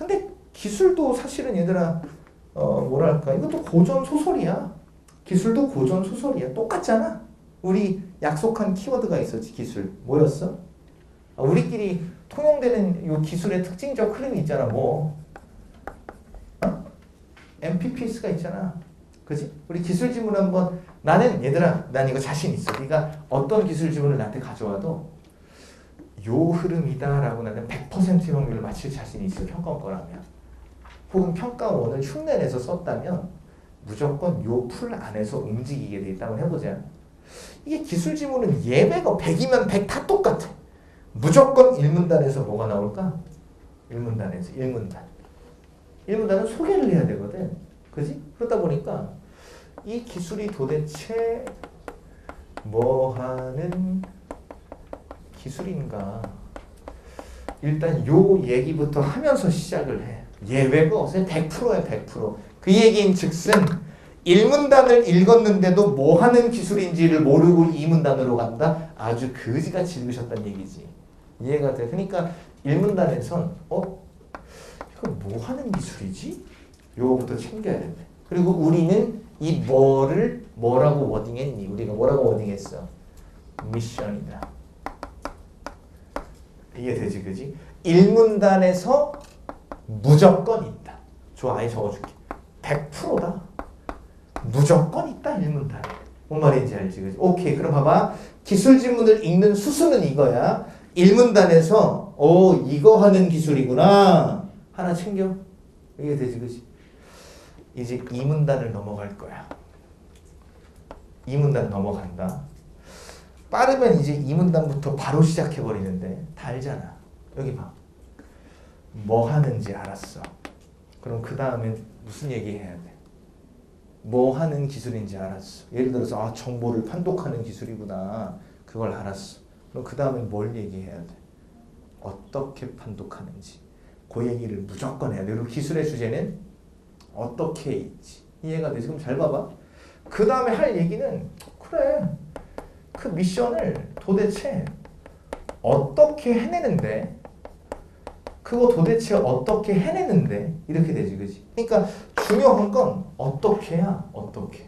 근데 기술도 사실은 얘들아 어 뭐랄까 이것도 고전 소설이야. 기술도 고전 소설이야. 똑같잖아. 우리 약속한 키워드가 있었지 기술. 뭐였어? 아, 우리끼리 통용되는 요 기술의 특징적 흐름이 있잖아. 뭐 어? MPPS가 있잖아. 그지? 우리 기술 지문 한번 나는 얘들아 난 이거 자신 있어. 네가 어떤 기술 지문을 나한테 가져와도 요 흐름이다라고 나는 100% 확률을 맞힐 자신이 있어 평가원 거라면 혹은 평가원을 흉내내서 썼다면 무조건 요 풀 안에서 움직이게 돼 있다고 해보자 이게 기술 지문은 예배가 100이면 100 다 똑같아 무조건 일문단에서 뭐가 나올까? 일문단에서 일문단 일문단은 소개를 해야 되거든 그지? 그러다 보니까 이 기술이 도대체 뭐 하는 기술인가? 일단 요 얘기부터 하면서 시작을 해. 예외가 없어요. 100%야 100%. 그 얘기인 즉슨 1문단을 읽었는데도 뭐 하는 기술인지를 모르고 2문단으로 간다? 아주 거지같이 읽으셨다는 얘기지. 이해가 돼. 그러니까 1문단에선 어? 이거 뭐 하는 기술이지? 요거부터 챙겨야 돼. 그리고 우리는 이 뭐를 뭐라고 워딩했니? 우리가 뭐라고 워딩했어? 미션이다. 이해되지 그지? 1문단에서 무조건 있다. 좋아 아예 적어줄게. 100%다. 무조건 있다 1문단에. 뭔 말인지 알지 그지? 오케이 그럼 봐봐. 기술 지문을 읽는 수수는 이거야. 1문단에서 오 이거 하는 기술이구나. 하나 챙겨. 이해되지 그지? 이제 2문단을 넘어갈 거야. 2문단 넘어간다. 빠르면 이제 2문단부터 바로 시작해버리는데 다 알잖아. 여기 봐. 뭐 하는지 알았어. 그럼 그 다음에 무슨 얘기 해야 돼? 뭐 하는 기술인지 알았어. 예를 들어서 아 정보를 판독하는 기술이구나. 그걸 알았어. 그럼 그 다음에 뭘 얘기해야 돼? 어떻게 판독하는지. 그 얘기를 무조건 해야 돼. 그리고 기술의 주제는 어떻게 있지. 이해가 되지? 그럼 잘 봐봐. 그 다음에 할 얘기는 그래. 그 미션을 도대체 어떻게 해내는데? 그거 도대체 어떻게 해내는데? 이렇게 되지 그지? 그러니까 중요한 건 어떻게야 어떻게.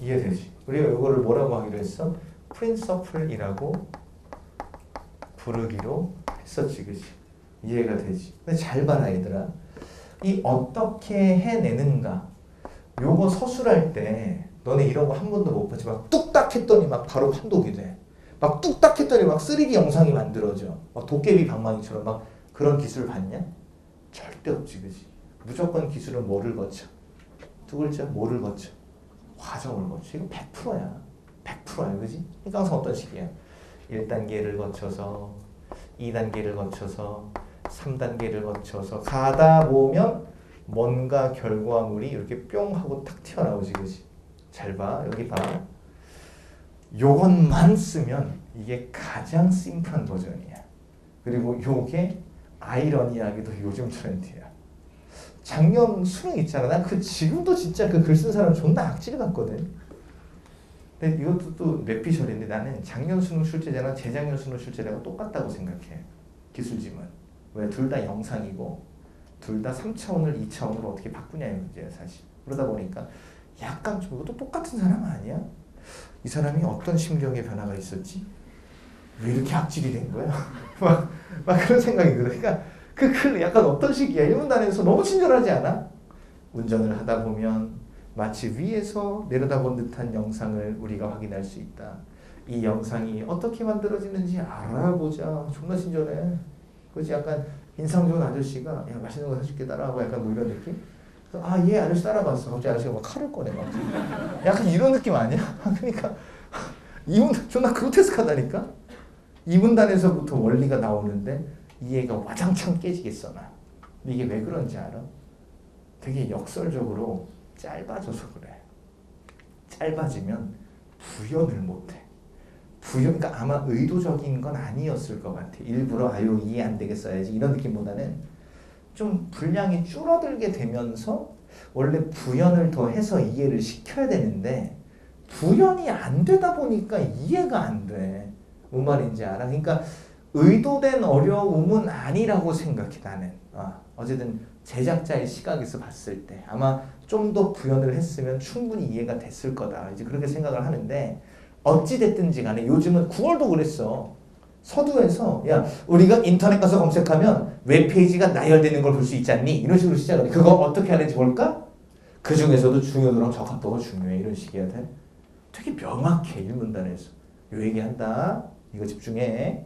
이해되지? 우리가 이거를 뭐라고 하기로 했어? 프린서플이라고 부르기로 했었지 그지? 이해가 되지? 근데 잘 봐라 얘들아. 이 어떻게 해내는가? 요거 서술할 때 너네 이런 거 한 번도 못 봤지 막 뚝딱 했더니 막 바로 판독이 돼. 막 뚝딱 했더니 막 3D 영상이 만들어져. 막 도깨비 방망이처럼 막 그런 기술 봤냐? 절대 없지 그지? 무조건 기술은 뭐를 거쳐? 두 글자 뭐를 거쳐? 과정을 거쳐. 이거 100%야. 100%야 그지? 그러니까 항상 어떤 식이야? 1단계를 거쳐서 2단계를 거쳐서 3단계를 거쳐서 가다 보면 뭔가 결과물이 이렇게 뿅 하고 탁 튀어나오지 그지? 잘 봐. 여기 봐. 요것만 쓰면 이게 가장 심플한 버전이야. 그리고 요게 아이러니하게도 요즘 트렌드야. 작년 수능 있잖아. 난그 지금도 진짜 그 글 쓴 사람 존나 악질 같거든. 근데 이것도 또 뇌피셜인데 나는 작년 수능 출제자랑 재작년 수능 출제자가 똑같다고 생각해. 기술지문. 왜? 둘 다 영상이고 둘 다 3차원을 2차원으로 어떻게 바꾸냐의 문제야 사실. 그러다 보니까 약간 좀 이것도 똑같은 사람 아니야? 이 사람이 어떤 심경의 변화가 있었지? 왜 이렇게 악질이 된 거야? 막, 막 그런 생각이 들어. 그러니까 그 글 약간 어떤 식이야? 일문단에서 너무 친절하지 않아? 운전을 하다 보면 마치 위에서 내려다본 듯한 영상을 우리가 확인할 수 있다. 이 영상이 어떻게 만들어지는지 알아보자. 존나 친절해. 그지 약간 인상 좋은 아저씨가 야 맛있는 거 사줄게 따라와봐. 약간 뭐 이런 느낌? 아, 예, 아저씨 따라갔어. 갑자기 아저씨가 막 칼을 꺼내, 막. 약간 이런 느낌 아니야? 그러니까, 이문, 존나 그로테스크하다니까? 이문단에서부터 원리가 나오는데, 이해가 와장창 깨지겠어, 나. 이게 왜 그런지 알아? 되게 역설적으로 짧아져서 그래. 짧아지면 부연을 못해. 부연, 그러니까 아마 의도적인 건 아니었을 것 같아. 일부러, 아유, 이해 안 되게 써야지. 이런 느낌보다는 좀 분량이 줄어들게 되면서 원래 부연을 더 해서 이해를 시켜야 되는데 부연이 안 되다 보니까 이해가 안 돼. 뭔 말인지 알아? 그러니까 의도된 어려움은 아니라고 생각해 나는. 어, 어쨌든 제작자의 시각에서 봤을 때 아마 좀더 구현을 했으면 충분히 이해가 됐을 거다. 이제 그렇게 생각을 하는데 어찌 됐든지 간에 요즘은 9월도 그랬어. 서두에서 야 우리가 인터넷 가서 검색하면 웹페이지가 나열되는 걸 볼 수 있지 않니? 이런 식으로 시작을 해. 그거 어떻게 하는지 볼까? 그 중에서도 중요도랑 적합도가 중요해. 이런 식이야 돼. 되게 명확해 일문단에서. 요 얘기한다. 이거 집중해.